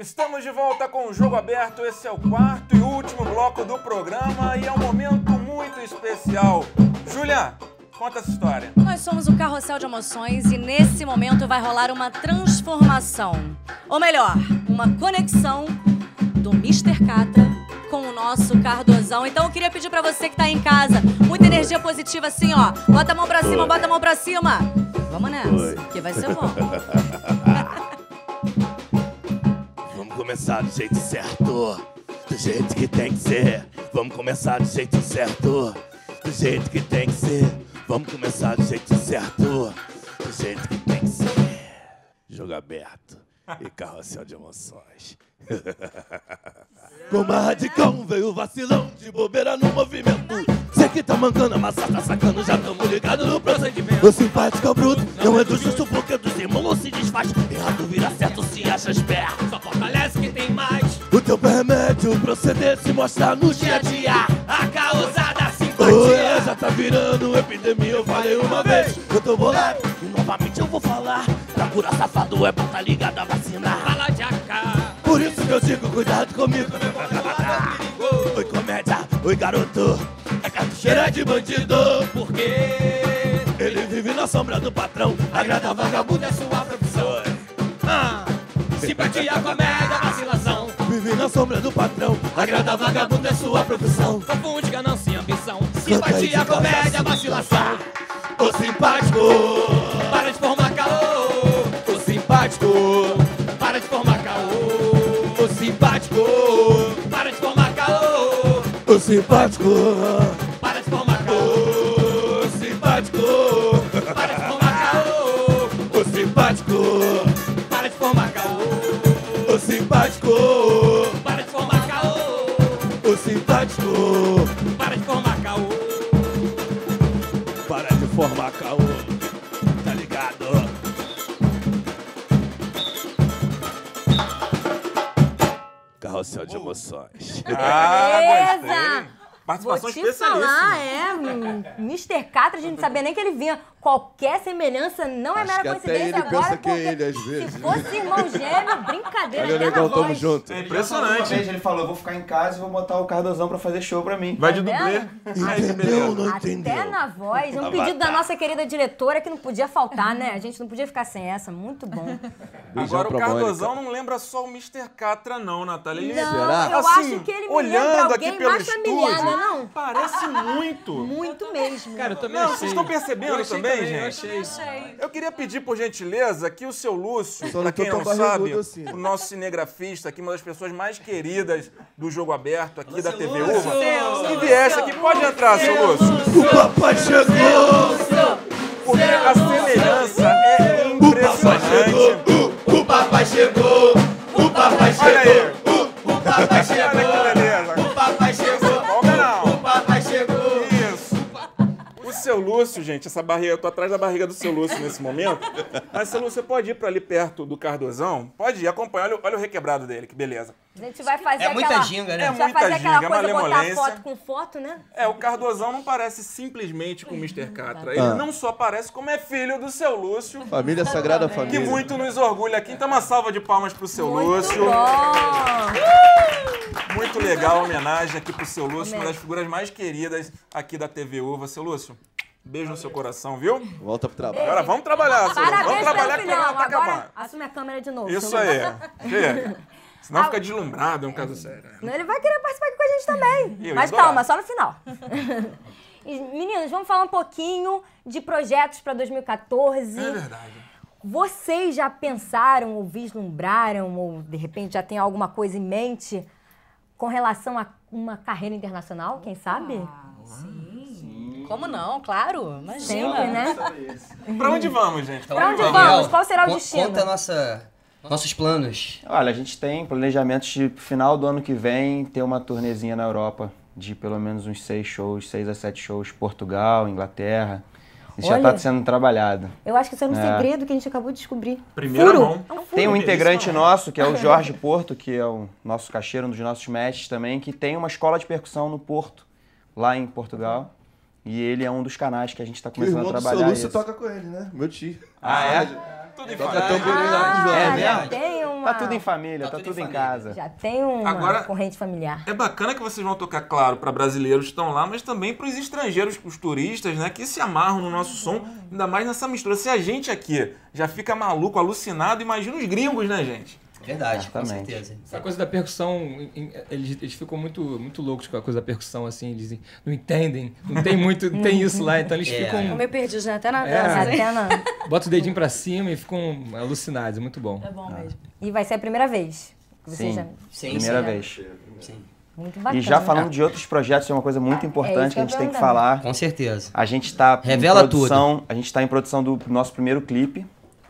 Estamos de volta com o jogo aberto. Esse é o quarto e último bloco do programa e é um momento muito especial. Júlia, conta essa história. Nós somos o Carrossel de Emoções e nesse momento vai rolar uma transformação. Ou melhor, uma conexão do Mr. Catra com o nosso Cardozão. Então eu queria pedir pra você que tá aí em casa, muita energia positiva assim, ó. Bota a mão pra cima, bota a mão pra cima. Vamos nessa, que vai ser bom. começar do jeito certo, do jeito que tem que ser. Vamos começar do jeito certo, do jeito que tem que ser. Vamos começar do jeito certo, do jeito que tem que ser. Jogo aberto e carrossel de emoções. Como a radicão veio vacilão de bobeira no movimento. Cê que tá mancando, mas tá sacando, já tamo ligado no procedimento. O simpático é o bruto, não é do justo porque dos irmãos se desfaz. Errado vira certo se acha esperto, O teu remédio, o proceder se mostra no dia a dia. A causa da simpatia já tá virando epidemia, eu falei uma vez. Eu tô bolado e novamente eu vou falar. Pra curar safado é bom tá ligado a vacinar. Fala de AK. Por isso que eu digo, cuidado comigo, meu matar. Oi, comédia, oi, garoto. É cartucheira de bandido, porque ele vive na sombra do patrão. Agrada vagabundo é sua profissão. Ah, simpatia, comédia, vacilação. Vive na sombra do patrão. Agrada vagabundo é sua profissão. Confunde ganância e ambição. Simpatia, comédia, vacilação. O simpático, para de formar caô. O simpático, para de formar caô. O simpático, para de formar caô. O simpático, formar caô. Tá ligado? Carrossel de emoções. Ah. Beleza! Participação Vou te especialíssima. falar, é, Mr. Catra, a gente não sabia nem que ele vinha. Qualquer semelhança não é Acho mera que até coincidência ele agora, pensa que é ele, às vezes. se fosse irmão gêmeo, brincadeira, Olha, até na negão, tamo voz. junto. É impressionante. vez, ele falou, eu vou ficar em casa e vou botar o Cardozão pra fazer show pra mim. Vai de Tá dublê. Ai, que Entendeu? Não Até entendeu? na voz, um pedido da nossa querida diretora que não podia faltar, né? A gente não podia ficar sem essa, muito bom. Beijão Agora o Cardozão não lembra só o Mr. Catra, não, Natália. Ele, Não, Será? eu assim, acho que ele me olhando lembra aqui pelo mais familiar, estúdio, né, não? Parece muito. Muito mesmo. Cara, eu também Não, achei. vocês estão percebendo Eu também, Eu gente? achei. Eu queria pedir, por gentileza, que o seu Lúcio, Só não pra quem não sabe, assim. o nosso cinegrafista aqui, uma das pessoas mais queridas do jogo aberto aqui da TV Lúcio. Uva, Lúcio. que viesse aqui, pode entrar, seu Lúcio. O papai chegou! Porque a semelhança é O papai impressionante. chegou! O papai chegou! O papai chegou! Seu Lúcio, gente, essa barriga, eu tô atrás da barriga do seu Lúcio nesse momento. Mas, seu Lúcio, você pode ir pra ali perto do Cardozão? Pode ir, acompanha. Olha, olha o requebrado dele, que beleza. A gente vai fazer É muita aquela... ginga, né? É gente vai muita fazer aquela ginga, coisa, botar malemolência. foto com foto, né? É, o Cardozão não parece simplesmente com o Mr. Catra. Ele Ah. não só parece, como é filho do seu Lúcio, Família Sagrada que Família. muito nos orgulha aqui. Então, uma salva de palmas pro seu Muito Lúcio. bom. Muito legal a homenagem aqui pro seu Lúcio, uma das figuras mais queridas aqui da TV Uva. Seu Lúcio, beijo no seu coração, viu? Volta pro trabalho. Agora vamos trabalhar, seu Lúcio. Vamos Parabéns trabalhar que o tá Agora acabando. assume a câmera de novo. Isso aí. Senão fica deslumbrado, é um caso sério. Não, Ele vai querer participar aqui com a gente também. Mas calma, só no final. Meninos, vamos falar um pouquinho de projetos para 2014. É verdade. Vocês já pensaram ou vislumbraram, ou de repente já tem alguma coisa em mente com relação a uma carreira internacional, quem sabe? Como não? Claro, imagina. Sempre, né? Pra onde vamos, gente? Pra onde Daniel, vamos? Qual será o destino? Conta a nossa, nossos planos. Olha, a gente tem planejamentos de final do ano que vem ter uma turnezinha na Europa de pelo menos uns seis shows, seis a sete shows, Portugal, Inglaterra. Isso já Olha. está sendo trabalhado. Eu acho que isso é um É. segredo que a gente acabou de descobrir. Furo. mão. É um furo. Tem um integrante nosso, que é o Jorge Porto, que é o nosso caixeiro, um dos nossos mestres também, que tem uma escola de percussão no Porto, lá em Portugal. E ele é um dos canais que a gente está Que o começando a irmão do seu trabalhar. Lúcio toca com ele, né? Meu tio. Ah, é? Tudo em Toca família. tamborim lá de Ah, João. É tem uma Tá tudo em família, Tá tá, tudo em tudo em família. casa. Já tem uma Agora- corrente familiar. É bacana que vocês vão tocar, claro, para brasileiros que estão lá, mas também para os estrangeiros, os turistas, né, que se amarram no nosso som, ainda mais nessa mistura. Se a gente aqui já fica maluco, alucinado, imagina os gringos, né, gente? Verdade, com Exatamente. certeza. Essa coisa da percussão, eles, eles ficam muito, muito loucos com a coisa da percussão, assim, eles não entendem, não tem muito, não tem isso lá, então eles É. Ficam, meio perdido, né? Até na É. dança? Até na... botam o dedinho pra cima e ficam alucinados, é muito bom. É bom mesmo. E vai ser a primeira vez. que Você Sim, já... Sim, primeira sim. vez. Sim, Muito bacana. E já falando de outros projetos, é uma coisa muito isso importante que que a eu gente tem que falar. com certeza. A gente está Revela em produção, a gente está em produção do nosso primeiro clipe,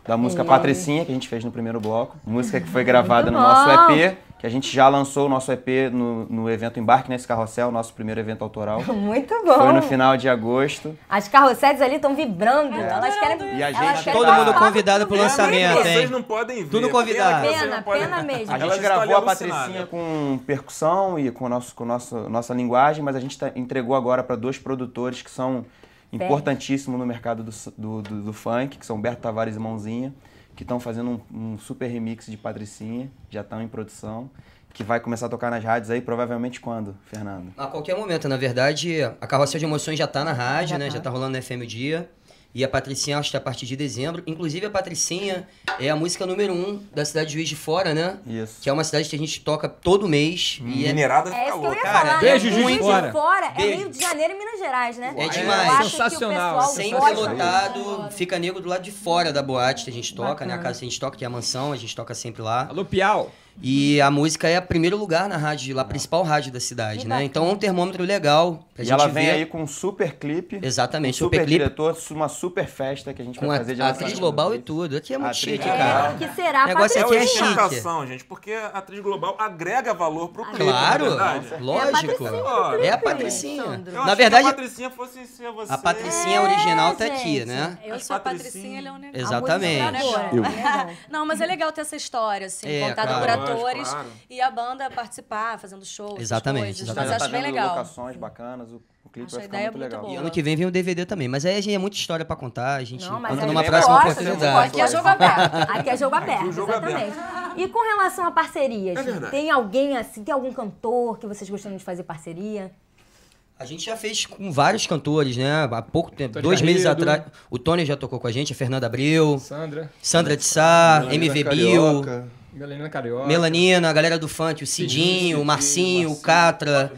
da música Patricinha, que a gente fez no primeiro bloco. Música que foi gravada Muito no nosso. EP, que a gente já lançou o nosso EP no, no evento Embarque Nesse Carrossel, nosso primeiro evento autoral. Muito bom. Foi no final de agosto. As carrosséis ali estão vibrando. Elas querem. E a elas gente- Todo mundo convidado pro lançamento, Vocês hein? não podem ver. Tudo convidado. vocês Pena, pena mesmo. A Elas gente estão gravou a. Patricinha com percussão e com, nosso, com nosso, nossa linguagem, mas a gente tá- entregou agora para dois produtores que são importantíssimos no mercado do, do, do- do funk, que são Berto Tavares e Mãozinha, que estão fazendo um, um super remix de Patricinha, já estão em produção, que vai começar a tocar nas rádios aí, provavelmente quando, Fernando? A qualquer momento, na verdade, a Carrossel de Emoções já tá na rádio, Já né? tá. Já tá rolando no FM o Dia. E a Patricinha, acho que é a partir de dezembro. Inclusive, a Patricinha é a música número um da cidade de Juiz de Fora, né? Isso. Que é uma cidade que a gente toca todo mês. E é, Minerada É fica eu louca. ia Cara, falar. beijo, né? Juiz de Juiz Fora. de Fora é. Rio de Janeiro e Minas Gerais, né? É demais. Sensacional. sempre lotado. Fica nego do lado de fora da boate que a gente toca, né? A casa que a gente toca, que é a mansão, a gente toca sempre lá. Alô, Piau! E a música é o primeiro lugar na rádio, lá, a principal rádio da cidade, né? Então é um termômetro legal pra E gente ela ver. vem aí com um super clipe, Exatamente, um super, super clipe. diretor, uma super festa que a gente Com vai a, fazer de a atriz global e tudo. Aqui é muito Atriz chique, cara. É, que será a Negócio É aqui é chique. ostentação, gente, porque a atriz global agrega valor pro clipe, Claro, lógico. Ó, É a Patricinha. Eu Na verdade, que a Patricinha fosse ser você. a Patricinha original tá aqui, né? Eu sou a Patricinha. Patricinha, ele é um negócio. Exatamente. A é. Não, mas é legal ter essa história, assim, É, contada por Lógico, atores claro. e a banda participar, fazendo shows. Exatamente, coisas. exatamente. Mas acho bem legal. locações bacanas, o, o clipe Acho vai a ficar ideia muito muito legal. boa. E ano que vem vem o DVD também. Mas aí a gente é muita história pra contar, a gente Não, mas conta numa próxima gosta, oportunidade. Aqui é jogo aberto. Aqui é jogo aberto, o jogo é exatamente. E com relação a parcerias, É tem alguém assim, tem algum cantor que vocês gostariam de fazer parceria? A gente já fez com vários cantores, né? Há pouco tempo, Tony dois meses Garrido. atrás. O Tony já tocou com a gente, a Fernanda Abreu, Sandra, Sandra de Sá, MV Bill, Melanina Carioca. Melanina, a galera do funk, o Cidinho, o Marcinho, o Catra,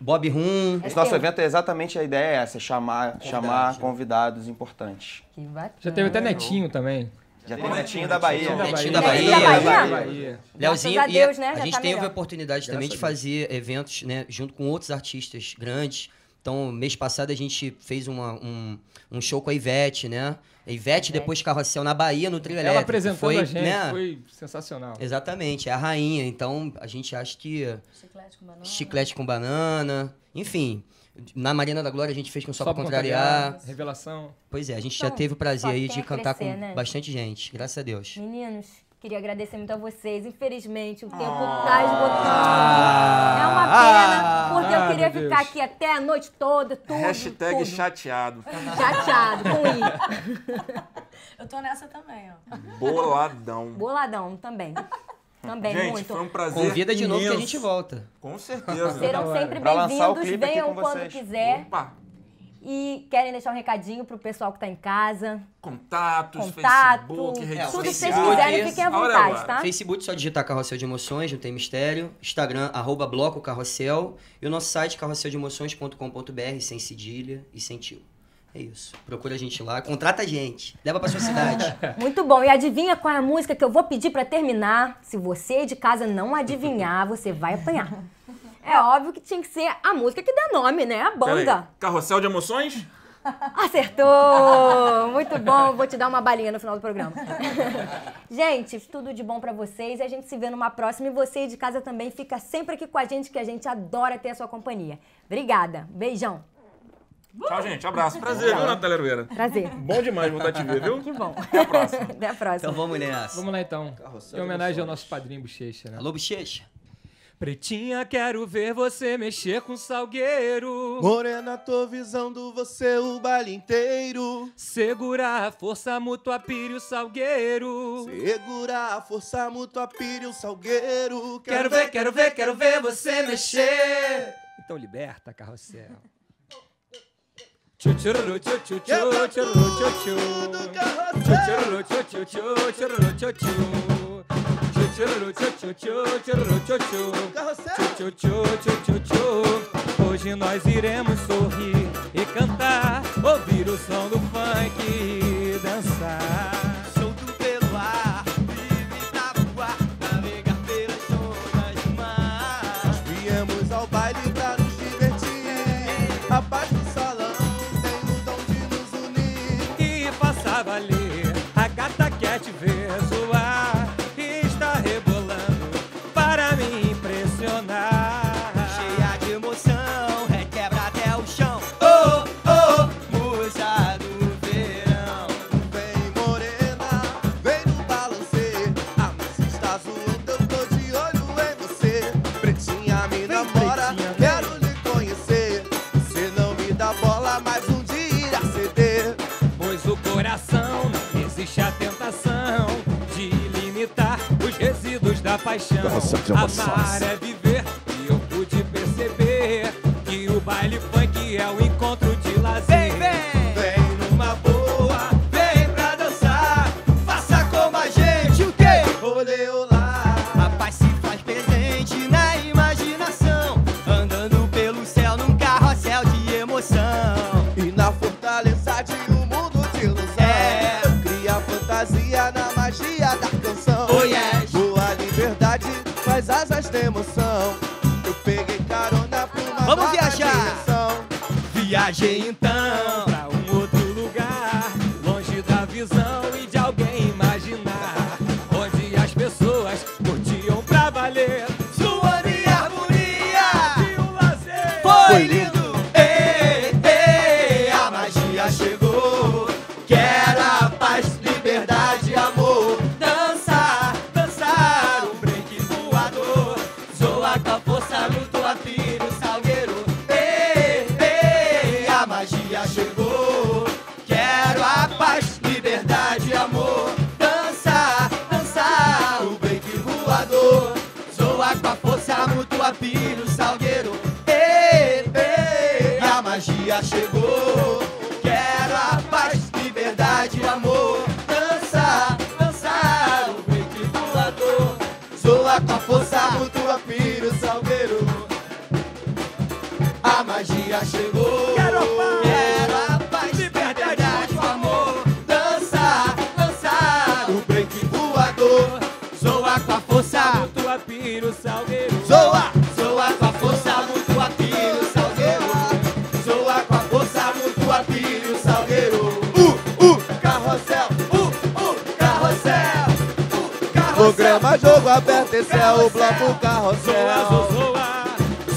Bob Rum. Esse nosso evento é exatamente a ideia é essa, é chamar, chamar né? convidados importantes. Que bacana. Já teve até Netinho também. Já tem Netinho da Bahia. Netinho da Netinho Bahia. da Bahia? Bahia. Leozinho, Graças a Deus, né? a gente tá teve melhor. a oportunidade também de fazer eventos, né, junto com outros artistas grandes. Então, mês passado a gente fez uma- um, um show com a Ivete, né? A Ivete, depois Carrossel na Bahia, no trio Ela apresentando foi, a gente, né? foi sensacional. Exatamente, é a rainha. Então, a gente acha que Chiclete com banana. chiclete com banana, enfim. Na Marina da Glória a gente fez com Só, Pra pra Contrariar. Revelação. Pois é, a gente já Então, teve o prazer só aí de cantar crescer, com né? bastante gente, graças a Deus. Meninos, queria agradecer muito a vocês. Infelizmente, o tempo tá esgotando. é uma pena, porque eu Ah, queria ficar Deus. aqui até a noite toda, tudo, Hashtag tudo. chateado. chateado com I. Eu tô nessa também, ó. Boladão. Boladão também. Também, Gente, muito. foi um prazer Convida de novo que a gente volta. Com certeza. Serão sempre bem-vindos, venham quando vocês. quiser. Opa, E querem deixar um recadinho pro pessoal que tá em casa. contatos, Contato, Facebook, rede É, o tudo que vocês Facebook, quiserem, fiquem à vontade, tá? Facebook, só digitar Carrossel de Emoções, não tem mistério. Instagram, arroba bloco carrossel. E o nosso site, carrosseldeemoções.com.br, sem cedilha e sem tio. É isso. Procura a gente lá, contrata a gente, leva pra sua cidade. Muito bom. E adivinha qual é a música que eu vou pedir pra terminar? Se você de casa não adivinhar, você vai apanhar. É óbvio que tinha que ser a música que dá nome, né? A banda. Carrossel de emoções? Acertou! Muito bom. Vou te dar uma balinha no final do programa. gente, tudo de bom pra vocês. E a gente se vê numa próxima. E você aí de casa também fica sempre aqui com a gente, que a gente adora ter a sua companhia. Obrigada. Beijão. Tchau, gente. Abraço. Prazer, viu, Natália Arueira? Prazer. Bom demais voltar a te ver, viu? Que bom. Até a próxima. Até a próxima. Então vamos nessa. Vamos lá então. Em homenagem ao nosso padrinho Bochecha, né? Alô, bochecha. Pretinha, quero ver você mexer com salgueiro. Morena, tô visando você o baile inteiro. Segurar a força mútua, pire o salgueiro. Segura a força mútua, pire o salgueiro. Quero ver, quero ver, quero ver você mexer. Então liberta, carrossel. Tchutchururu, tchutchu, Quebra tchururu, tchutchu. tudo, carrossel. Tchutchururu, Hoje nós iremos sorrir e cantar, ouvir o som do funk e dançar. Solto pelo ar, pra voar, navegar pelas ondas do mar. Viemos ao baile pra nos divertir. A paz do salão tem o dom de nos unir. E faça valer, a gata quer te ver zoar paixão. Amar é viver Viajei filho, salgueiro. Ei, ei, a magia chegou. Quero a paz, liberdade, amor. Dançar, dançar, o voador. Zoa com a força mútua, filho, salgueiro. A magia chegou. Programa Jogo Aberto, esse é o bloco Zoa, carrossel. zoa.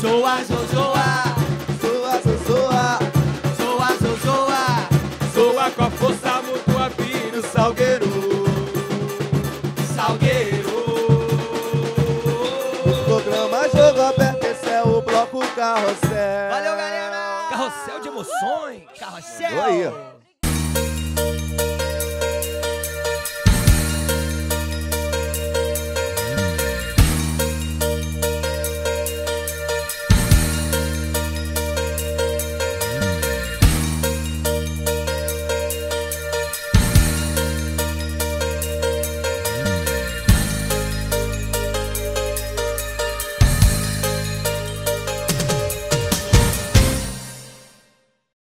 Zoa, zo, zoa, zoa, zo, zoa, zoa, zo, zoa, Zoa com a força, tua piro, salgueiro, salgueiro. Programa Jogo Aberto, esse é o bloco carrossel. Valeu, galera! Carrossel de emoções. Carrossel! Aí, ó.